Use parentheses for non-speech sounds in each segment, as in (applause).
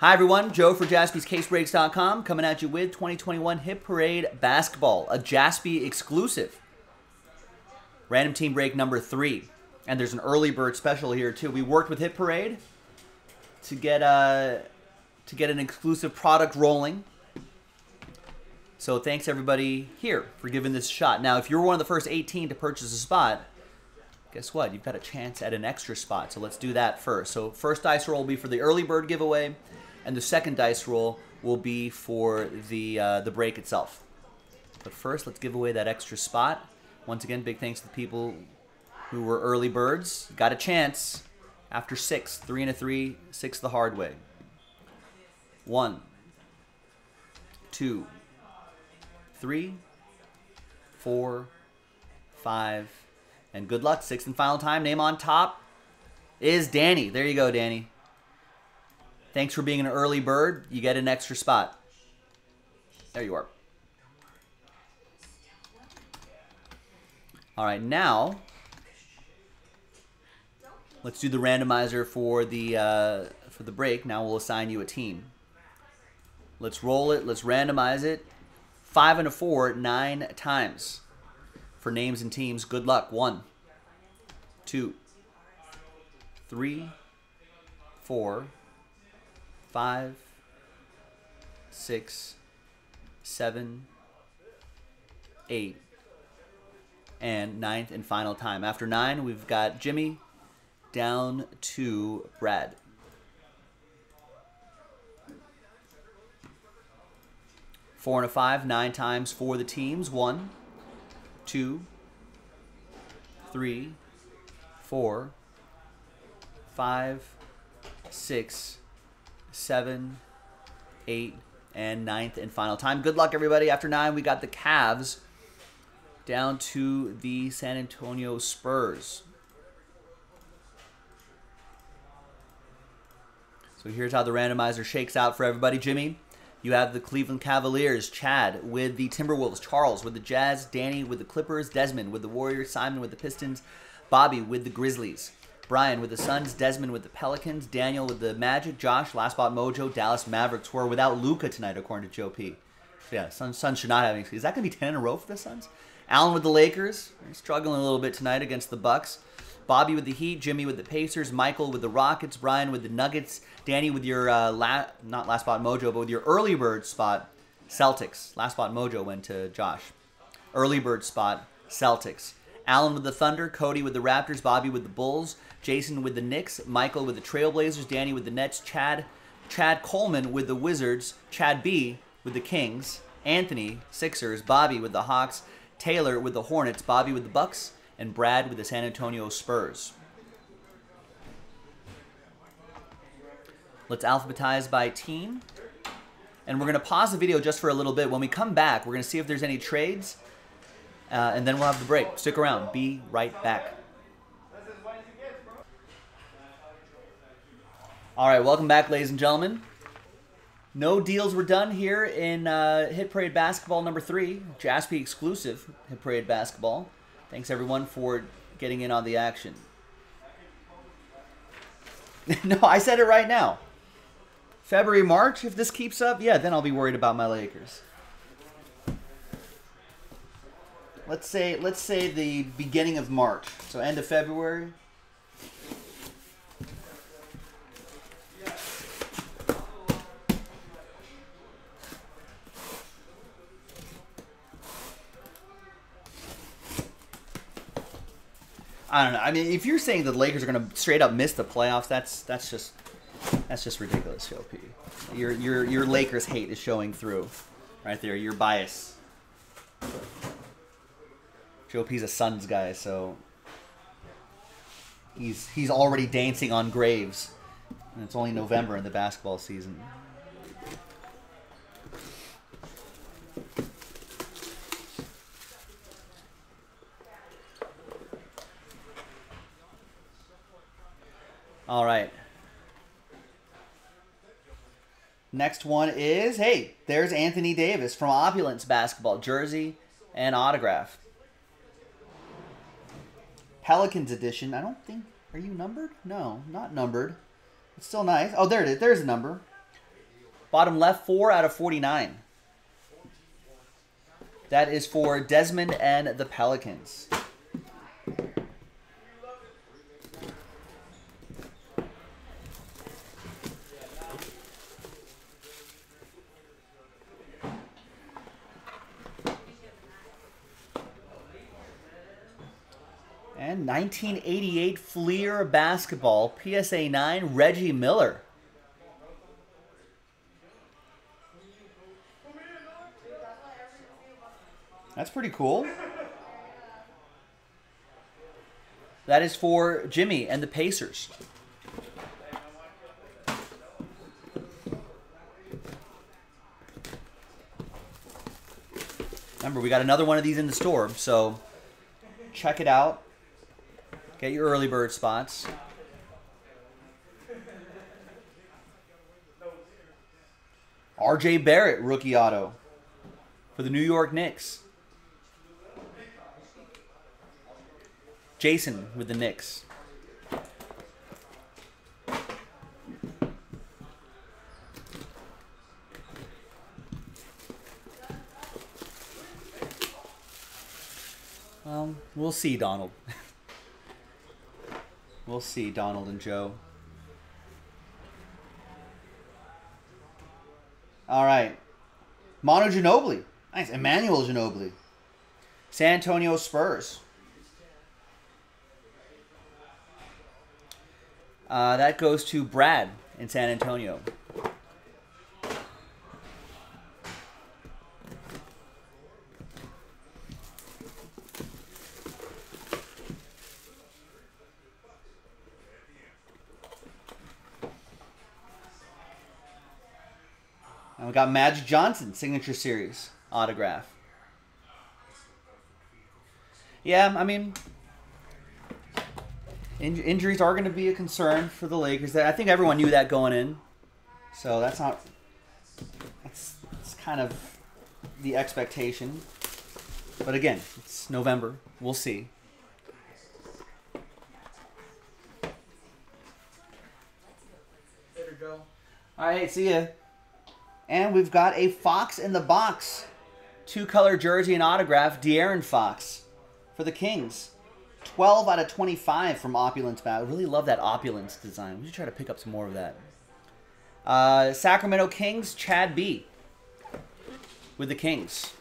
Hi, everyone. Joe for jaspyscasebreaks.com coming at you with 2021 Hit Parade Basketball, a Jaspy exclusive. Random team break number three. And there's an early bird special here, too. We worked with Hit Parade to get, a, to get an exclusive product rolling. So thanks, everybody here for giving this shot. Now, if you're one of the first 18 to purchase a spot, guess what? You've got a chance at an extra spot. So let's do that first. So first dice roll will be for the early bird giveaway and the second dice roll will be for the uh, the break itself. But first, let's give away that extra spot. Once again, big thanks to the people who were early birds. Got a chance after six, three and a three, six the hard way. One, two, three, four, five, and good luck. Sixth and final time. Name on top is Danny. There you go, Danny. Thanks for being an early bird. You get an extra spot. There you are. All right, now let's do the randomizer for the uh, for the break. Now we'll assign you a team. Let's roll it. Let's randomize it. Five and a four, nine times for names and teams. Good luck. One, two, three, four five, six, seven, eight, and ninth and final time. After nine, we've got Jimmy down to Brad. Four and a five, nine times for the teams. One, two, three, four, five, six, seven, eight, and ninth and final time. Good luck, everybody. After nine, we got the Cavs down to the San Antonio Spurs. So here's how the randomizer shakes out for everybody. Jimmy, you have the Cleveland Cavaliers, Chad with the Timberwolves, Charles with the Jazz, Danny with the Clippers, Desmond with the Warriors, Simon with the Pistons, Bobby with the Grizzlies. Brian with the Suns, Desmond with the Pelicans, Daniel with the Magic, Josh, Last Spot Mojo, Dallas Mavericks were without Luka tonight, according to Joe P. Yeah, Suns, Suns should not have any. Is that going to be 10 in a row for the Suns? Allen with the Lakers, struggling a little bit tonight against the Bucks. Bobby with the Heat, Jimmy with the Pacers, Michael with the Rockets, Brian with the Nuggets, Danny with your uh, la- not last spot mojo, but with your early bird spot, Celtics. Last spot mojo went to Josh. Early bird spot, Celtics. Allen with the Thunder, Cody with the Raptors, Bobby with the Bulls, Jason with the Knicks, Michael with the Trailblazers, Danny with the Nets, Chad, Chad Coleman with the Wizards, Chad B with the Kings, Anthony Sixers, Bobby with the Hawks, Taylor with the Hornets, Bobby with the Bucks, and Brad with the San Antonio Spurs. Let's alphabetize by team. And we're going to pause the video just for a little bit. When we come back, we're going to see if there's any trades. Uh, and then we'll have the break. Stick around. Be right back. All right, welcome back, ladies and gentlemen. No deals were done here in uh, Hit Parade Basketball number three, Jaspy exclusive Hit Parade Basketball. Thanks everyone for getting in on the action. (laughs) no, I said it right now. February, March, if this keeps up, yeah, then I'll be worried about my Lakers. Let's say let's say the beginning of March, so end of February. I don't know. I mean, if you're saying the Lakers are going to straight up miss the playoffs, that's that's just that's just ridiculous, Joe P. Your your your Lakers hate is showing through, right there. Your bias. Joe P's a Suns guy, so he's he's already dancing on graves, and it's only November in the basketball season. All right. Next one is hey, there's Anthony Davis from Opulence Basketball, jersey and autograph. Pelicans edition. I don't think. Are you numbered? No, not numbered. It's still nice. Oh, there it is. There's a number. Bottom left, 4 out of 49. That is for Desmond and the Pelicans. 1988 Fleer Basketball, PSA 9, Reggie Miller. That's pretty cool. That is for Jimmy and the Pacers. Remember, we got another one of these in the store, so check it out. Get your early bird spots. RJ Barrett, rookie auto for the New York Knicks. Jason with the Knicks. Well, we'll see, Donald. (laughs) we'll see, Donald and Joe. All right. Manu Ginobili. Nice. Emmanuel Ginobili. San Antonio Spurs. Uh, that goes to Brad in San Antonio. And we got Magic Johnson signature series autograph. Yeah, I mean, in- injuries are going to be a concern for the Lakers. I think everyone knew that going in, so that's not. That's, that's kind of the expectation. But again, it's November. We'll see. Later. All right, see ya. And we've got a Fox in the box. Two color jersey and autograph, De'Aaron Fox for the Kings. 12 out of 25 from Opulence. I really love that Opulence design. We should try to pick up some more of that. Uh, Sacramento Kings, Chad B. with the Kings.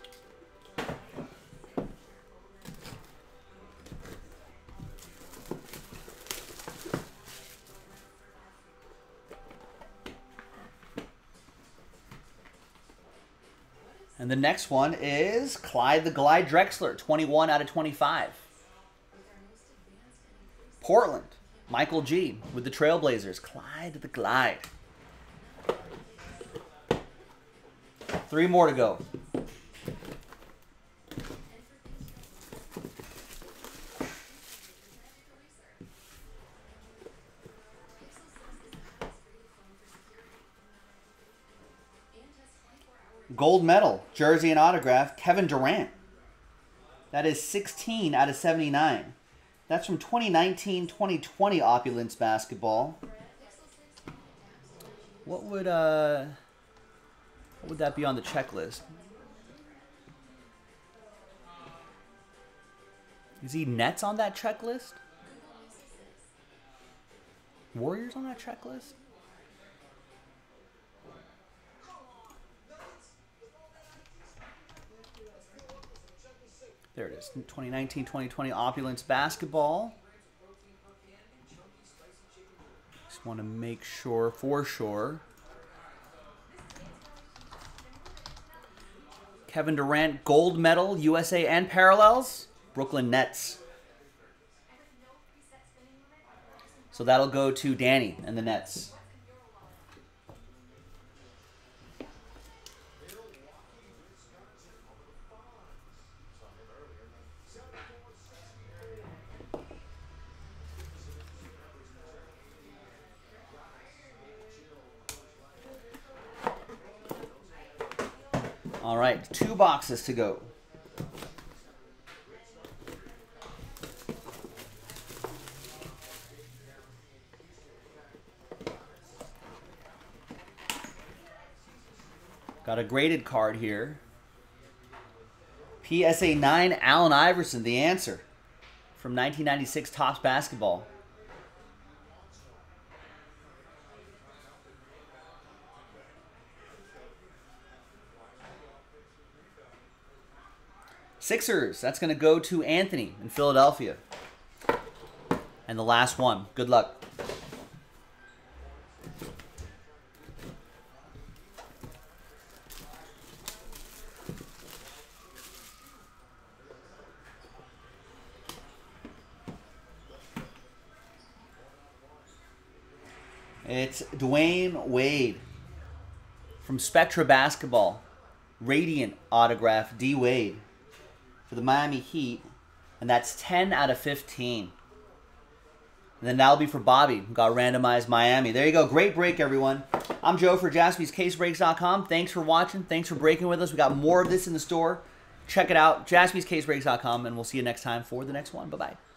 And the next one is Clyde the Glide Drexler, 21 out of 25. Portland, Michael G. with the Trailblazers, Clyde the Glide. Three more to go. Gold medal, jersey and autograph, Kevin Durant. That is 16 out of 79. That's from 2019-2020 Opulence basketball. What would uh what would that be on the checklist? Is he Nets on that checklist? Warriors on that checklist? There it is. 2019 2020 Opulence Basketball. Just want to make sure, for sure. Kevin Durant, gold medal, USA and parallels, Brooklyn Nets. So that'll go to Danny and the Nets. All right, two boxes to go. Got a graded card here. PSA 9, Allen Iverson, the answer from 1996 Topps Basketball. Sixers, that's going to go to Anthony in Philadelphia. And the last one. Good luck. It's Dwyane Wade from Spectra Basketball. Radiant autograph, D Wade for the Miami Heat. And that's 10 out of 15. And then that'll be for Bobby, got randomized Miami. There you go. Great break, everyone. I'm Joe for jaspyscasebreaks.com. Thanks for watching. Thanks for breaking with us. We got more of this in the store. Check it out, jaspyscasebreaks.com, and we'll see you next time for the next one. Bye-bye.